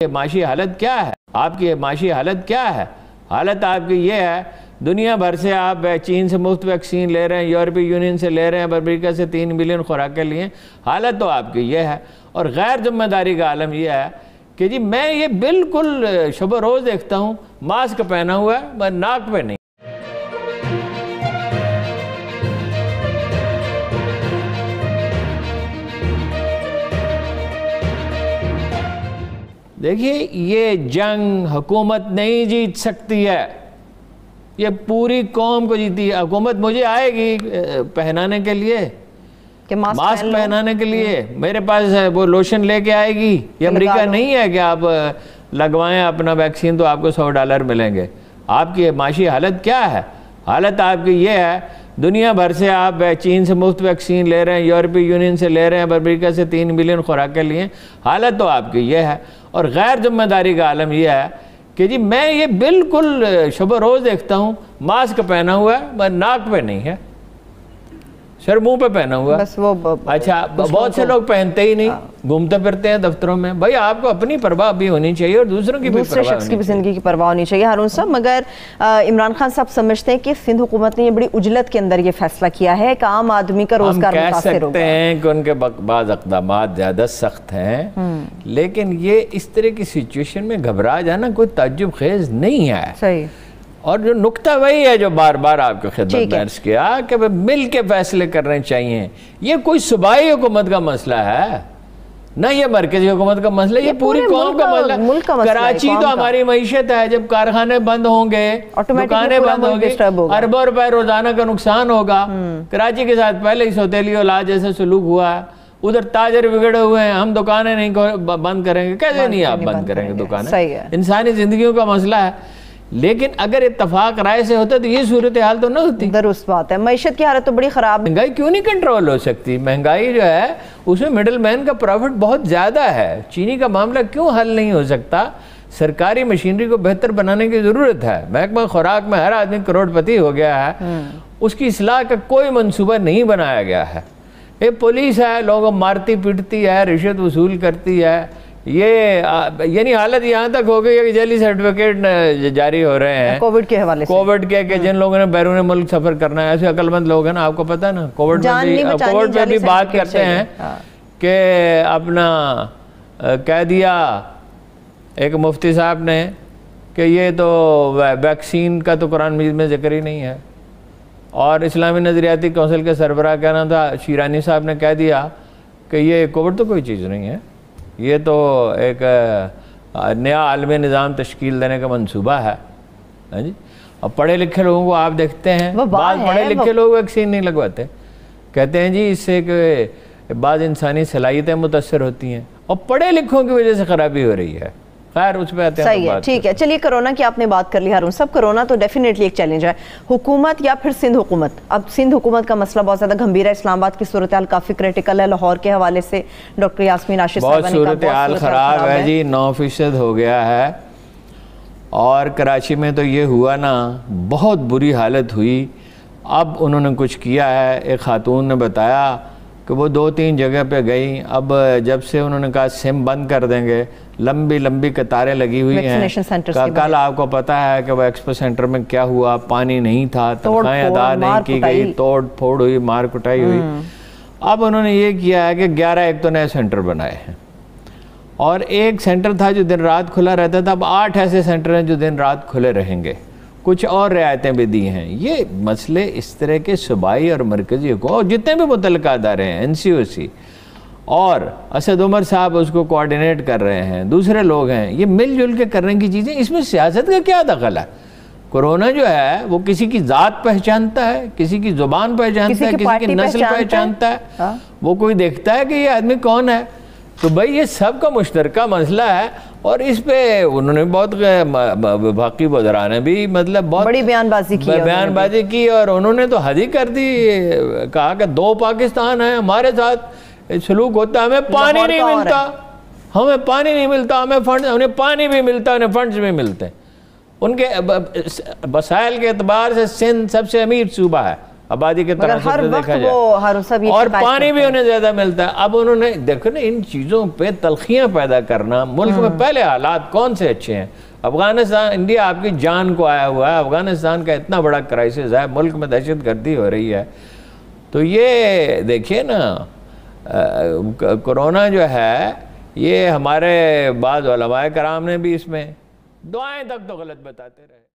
माशी हालत क्या है? आपकी माशी हालत क्या है? हालत आपकी ये है, दुनिया भर से आप चीन से मुफ़्त वैक्सीन ले रहे हैं, यूरोपीय यूनियन से ले रहे हैं अमेरिका से तीन मिलियन खुराकें लिए हालत तो आपकी ये है। और गैर ज़िम्मेदारी का आलम यह है कि जी मैं ये बिल्कुल शुभ रोज़ देखता हूँ, मास्क पहना हुआ है नाक पे नहीं। देखिए ये जंग हुकूमत नहीं जीत सकती है। ये पूरी कौम को जीती है। हुकूमत मुझे आएगी पहनाने के लिए। कि मास्क, मास्क पहनाने के लिए। मेरे पास है वो लोशन लेके आएगी। ये अमेरिका नहीं है कि आप लगवाएँ अपना वैक्सीन तो आपको सौ डॉलर मिलेंगे। आपकी माशी हालत क्या है? हालत आपकी ये है दुनिया भर से आप चीन से मुफ़्त वैक्सीन ले रहे हैं यूरोपीय यूनियन से ले रहे हैं अमेरिका से तीन मिलियन खुराकें लिए। हालत तो आपकी ये है। और गैर ज़िम्मेदारी का आलम यह है कि जी, मैं ये बिल्कुल शुभ रोज़ देखता हूँ, मास्क पहना हुआ है नाक पे नहीं है। सर मुँह पे पहना हुआ। बस वो अच्छा बहुत से लोग पहनते ही नहीं हाँ। घूमते फिरते हैं दफ्तरों में। भाई आपको अपनी परवाह भी होनी चाहिए और दूसरों की दूसरे भी शख्स की भी ज़िंदगी की परवाह होनी चाहिए हारून साहब। मगर इमरान खान साहब समझते हैं कि सिंध हुकूमत ने ये बड़ी उजलत के अंदर ये फैसला किया है कि आम आदमी का रोज़गार कह सकते हैं कि उनके बाज इकदाम ज़्यादा सख्त हैं हम्म। लेकिन ये इस तरह की सिचुएशन में घबरा जाना कोई ताजुब खेज नहीं है। सही। और जो नुकता वही है जो बार बार आपके खिदमत में अर्ज़ किया कि मिल के फैसले करने चाहिए। ये कोई सूबाई हुकूमत का मसला है? ना ये मरकजी हुकूमत का मसला ये, ये पूरी कौम का मसला। मुल्क का मसला कराची तो हमारी मीशत है जब कारखाने बंद होंगे दुकानें बंद होंगे अरबों रुपए रोज़ाना का नुकसान होगा। हम्म। कराची के साथ पहले ही सौतेली औलाद जैसे सलूक हुआ। है उधर ताजर बिगड़े हुए हैं हम दुकानें नहीं बंद करेंगे। कैसे नहीं आप बंद करेंगे दुकानें? इंसानी जिंदगियों का मसला है। लेकिन अगर इतफाक राय से होता तो ये सूरत हाल तो ना होती। दुरुस्त बात है। मीशत की हालत तो बड़ी ख़राब महँगाई क्यों नहीं कंट्रोल हो सकती? महँगाई जो है उसमें मिडल मैन का प्रॉफिट बहुत ज़्यादा है। चीनी का मामला क्यों हल नहीं हो सकता? सरकारी मशीनरी को बेहतर बनाने की ज़रूरत है। महकमा खुराक में हर आदमी करोड़पति हो गया है। हम्म। उसकी असलाह का कोई मनसूबा नहीं बनाया गया है। ये पुलिस है लोगों मारती पीटती है रिश्वत वसूल करती है। ये यानी हालत यहाँ तक हो गई है कि जैली सर्टिफिकेट जारी हो रहे हैं। कोविड के हवाले कोविड के के जिन लोगों ने बैरून मुल्क सफ़र करना है ऐसे अकलमंद लोग हैं ना आपको पता है ना कोविड में भी कोविड में भी बात करते हैं हाँ। कि अपना कह दिया एक मुफ्ती साहब ने कि ये तो वैक्सीन का तो कुरान मजीद में ज़िक्र ही नहीं है। और इस्लामी नज़रियाती कौंसिल के सरबराह कहना था शीरानी साहब ने कह दिया कि ये कोविड तो कोई चीज़ नहीं है। ये तो एक नया आलमी निज़ाम तश्कील देने का मनसूबा है। हाँ जी? अब पढ़े लिखे लोगों को आप देखते हैं बाद पढ़े लिखे लोग वैक्सीन नहीं लगवाते। कहते हैं जी इससे कि बाद इंसानी सलाहियतें मुतासर होती हैं। और पढ़े लिखों की वजह से ख़राबी हो रही है। खैर उस पर सही तो है ठीक है। चलिए कोरोना की आपने बात कर ली हारून सब कोरोना तो डेफिनेटली एक चैलेंज है। हुकूमत या फिर सिंध हुकूमत? अब सिंध हुकूमत का मसला बहुत ज़्यादा गंभीर है। इस्लामाबाद की सूरत हाल काफ़ी क्रिटिकल है। लाहौर के हवाले से डॉक्टर यासमीन आशिफ बहुत सूरत हाल खराब है जी नौ फ़ीसद हो गया है। और कराची में तो ये हुआ ना बहुत बुरी हालत हुई। अब उन्होंने कुछ किया है। एक खातून ने बताया कि वो दो तीन जगह पे गई। अब जब से उन्होंने कहा सिम बंद कर देंगे लंबी लंबी कतारें लगी हुई हैं। कल आपको पता है कि वो एक्सपो सेंटर में क्या हुआ पानी नहीं था तनख्वाहें अदा नहीं की गई तोड़ फोड़ हुई मार कुटाई हुई। हम्म। अब उन्होंने ये किया है कि ग्यारह एक तो नए सेंटर बनाए हैं। और एक सेंटर था जो दिन रात खुला रहता था अब आठ ऐसे सेंटर हैं जो दिन रात खुले रहेंगे। कुछ और रियायतें भी दी हैं। ये मसले इस तरह के सूबाई और मरकज़ी को और जितने भी मुतल अदारे हैं एन सी ओ सी और असद उमर साहब उसको कोऑर्डिनेट कर रहे हैं दूसरे लोग हैं ये मिलजुल के करने की चीज़ें इसमें सियासत का क्या दखल है? कोरोना जो है वो किसी की ज़ात पहचानता है किसी की ज़ुबान पहचानता है किसी की नस्ल पहचानता है। हाँ? वो कोई देखता है कि ये आदमी कौन है? तो भाई ये सब का मुश्तर मसला है और इस पे उन्होंने बहुत बाकी वजरा ने भी मतलब बहुत बड़ी बयानबाजी की बयानबाजी की और उन्होंने तो हद ही कर दी। कहा कि दो पाकिस्तान है हमारे साथ सलूक होता है हमें पानी नहीं मिलता। हमें पानी नहीं मिलता हमें फंड उन्हें पानी भी मिलता उन्हें फंड्स भी मिलते। हैं उनके वसाइल के अतबार से सिंध सबसे अमीर सूबा है। आबादी के तरह हर देखा जाए। और पानी भी उन्हें ज़्यादा मिलता है। अब उन्होंने देखो ना इन चीज़ों पे तलखियाँ पैदा करना मुल्क में हम्म। पहले हालात कौन से अच्छे हैं? अफ़गानिस्तान इंडिया आपकी जान को आया हुआ है। अफ़गानिस्तान का इतना बड़ा क्राइसिस है मुल्क में दहशत गर्दी हो रही है। तो ये देखिए ना कोरोना जो है, ये हमारे बाद कराम ने भी इसमें दुआएँ तक तो गलत बताते रहे।